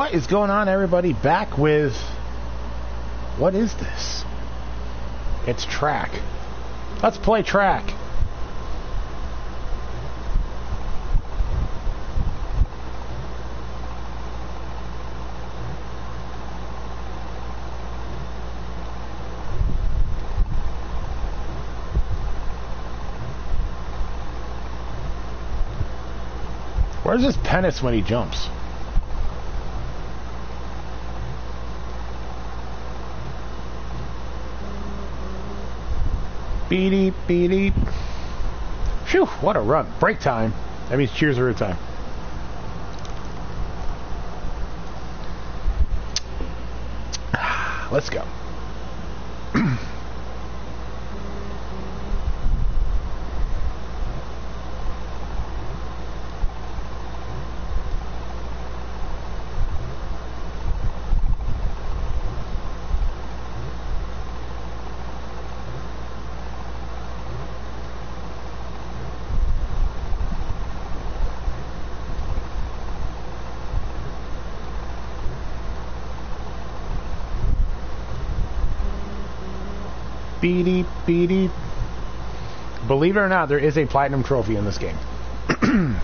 What is going on, everybody? Back with. What is this? It's track. Let's play track. Where's his penis when he jumps? Beep beep. Phew, what a run. Break time. That means cheers are in time. Let's go. Beady, beady. Believe it or not, there is a platinum trophy in this game.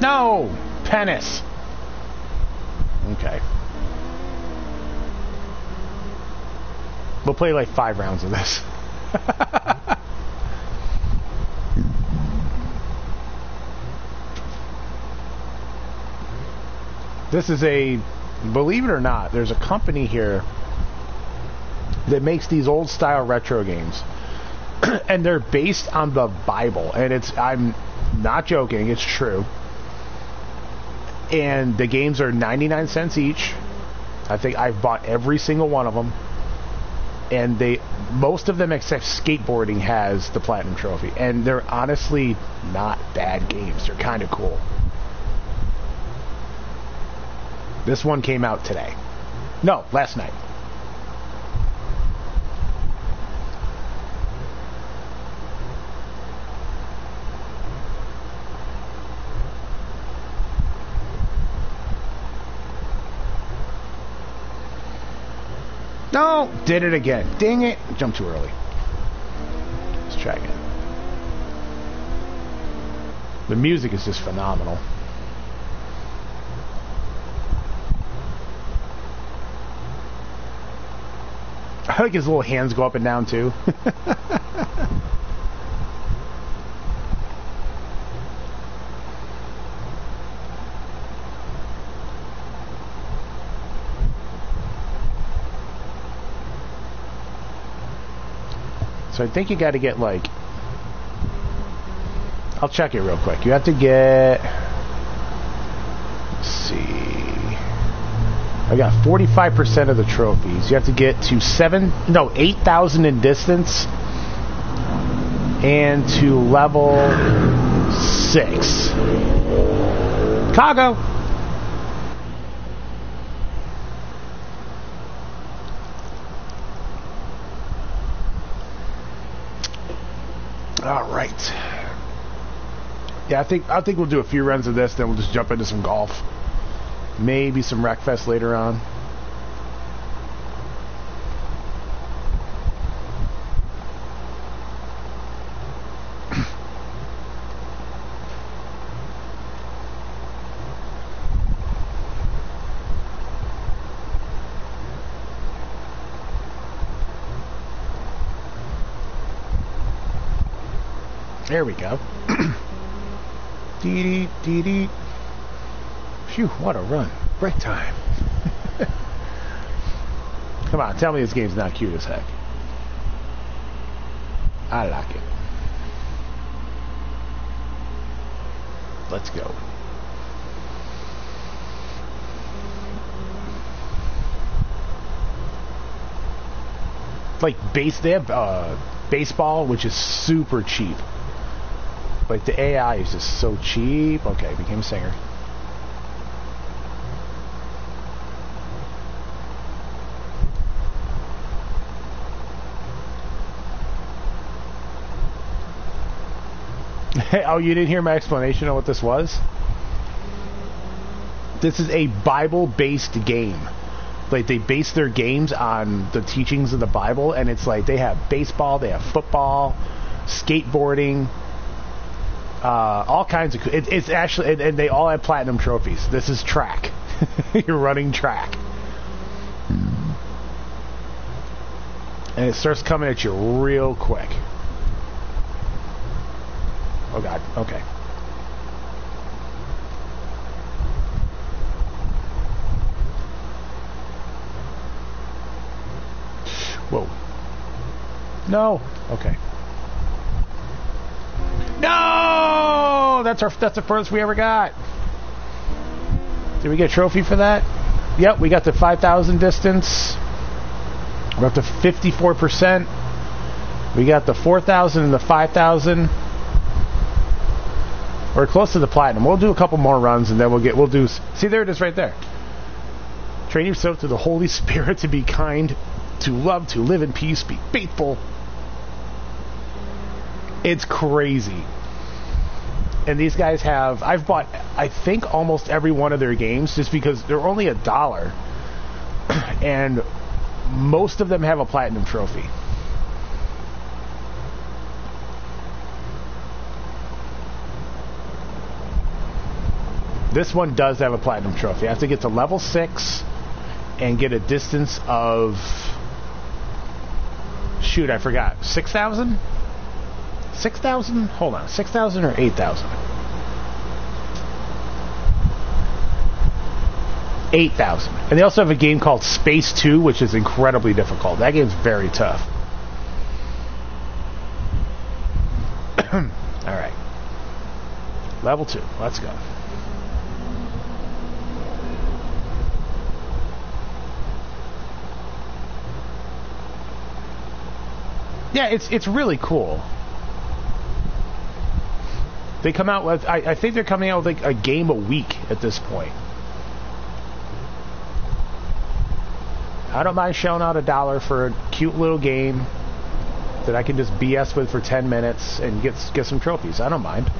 no! Penis! Okay. We'll play like five rounds of this. This is a, believe it or not, there's a company here that makes these old style retro games. and they're based on the Bible. And it's, I'm not joking, it's true. And the games are 99 cents each. I think I've bought every single one of them. And they, most of them except skateboarding has the platinum trophy. And they're honestly not bad games. They're kind of cool. This one came out today. No, last night. No, did it again. Dang it. Jumped too early. Let's try again. The music is just phenomenal. I like his little hands go up and down too. so I think you got to get like I'll check it real quick. You have to get see I got 45% of the trophies. You have to get to seven, no, 8,000 in distance and to level six. Chicago. All right. Yeah, I think I think we'll do a few runs of this, then we'll just jump into some golf. Maybe some Wreckfest later on. There we go. dee dee dee dee. Phew, what a run. Break time. Come on, tell me this game's not cute as heck. I like it. Let's go. Like base, they have uh, baseball, which is super cheap. Like the AI is just so cheap. Okay, became a singer. Oh, you didn't hear my explanation of what this was? This is a Bible-based game. Like they base their games on the teachings of the Bible, and it's like they have baseball, they have football, skateboarding, uh, all kinds of. It, it's actually, and, and they all have platinum trophies. This is track. You're running track. And it starts coming at you real quick. Oh god, okay. Whoa. No. Okay. No! That's our that's the furthest we ever got. Did we get a trophy for that? Yep, we got the 5,000 distance. We're up to 54%. We got the 4,000 and the 5,000. We're close to the platinum. We'll do a couple more runs and then we'll get we'll do See there it is right there. Train yourself to the Holy Spirit to be kind, to love, to live in peace, be faithful. It's crazy. And these guys have I've bought I think almost every one of their games just because they're only a dollar. and most of them have a platinum trophy. This one does have a platinum trophy. I have to get to level 6 and get a distance of shoot, I forgot. 6,000? 6,000? Hold on. 6,000 or 8,000? 8,000. And they also have a game called Space 2, which is incredibly difficult. That game's very tough. Alright. Level 2. Let's go. Yeah, it's it's really cool. They come out with I, I think they're coming out with like a game a week at this point. I don't mind shelling out a dollar for a cute little game that I can just BS with for 10 minutes and get get some trophies. I don't mind.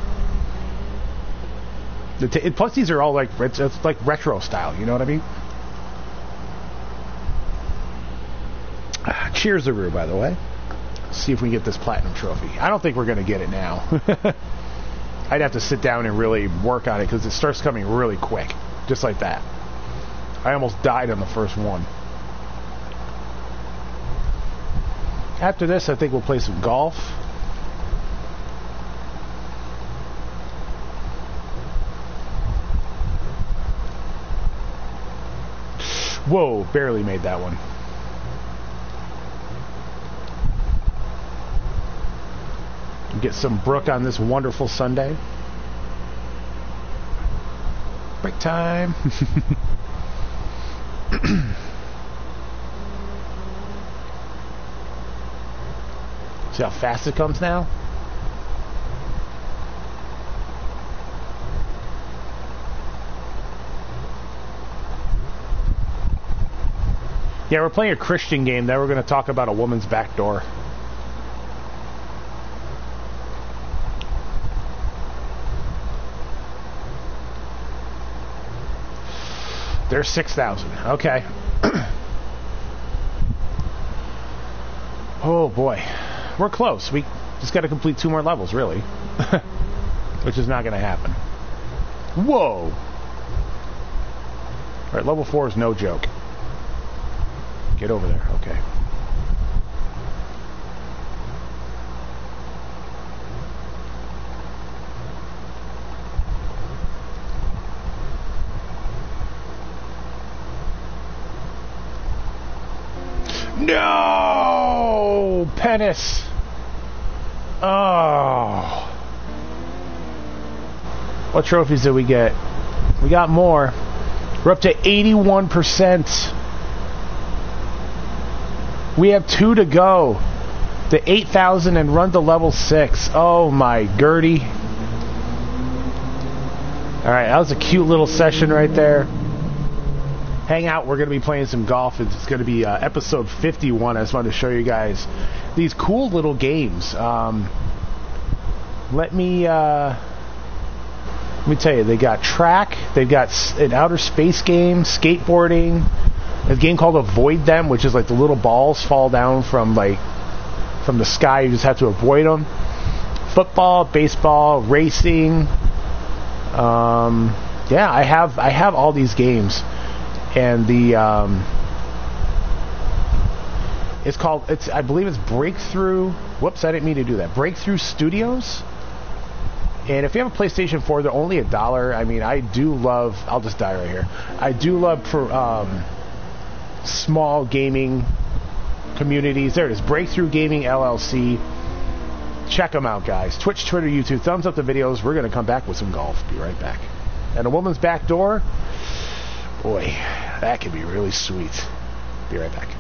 The t- plus, these are all like it's, it's like retro style. You know what I mean? Ah, Cheers, Aru, by the way. See if we can get this platinum trophy. I don't think we're going to get it now. I'd have to sit down and really work on it because it starts coming really quick, just like that. I almost died on the first one. After this, I think we'll play some golf. Whoa, barely made that one. Get some brook on this wonderful Sunday. Break time. See how fast it comes now? Yeah, we're playing a Christian game. Then we're going to talk about a woman's back There's 6,000. Okay. oh, boy. We're close. We just got to complete two more levels, really. Which is not going to happen. Whoa! Alright, level 4 is no joke. Get over there. Okay. Penis! Oh. What trophies did we get? We got more. We're up to 81%. We have two to go. The 8,000 and run to level 6. Oh my Gertie. Alright, that was a cute little session right there hang out. We're going to be playing some golf. It's going to be uh, episode 51. I just wanted to show you guys these cool little games. Um, let me uh, let me tell you, they got track, they've got an outer space game, skateboarding, a game called Avoid Them, which is like the little balls fall down from like from the sky. You just have to avoid them. Football, baseball, racing. Um, yeah, I have I have all these games, and the um, it's called it's I believe it's Breakthrough. Whoops, I didn't mean to do that. Breakthrough Studios. And if you have a PlayStation 4, they're only a dollar. I mean, I do love. I'll just die right here. I do love for um, small gaming communities. There it is. Breakthrough Gaming LLC. Check them out, guys. Twitch, Twitter, YouTube. Thumbs up the videos. We're going to come back with some golf. Be right back. And a woman's back door. Boy, that could be really sweet. Be right back.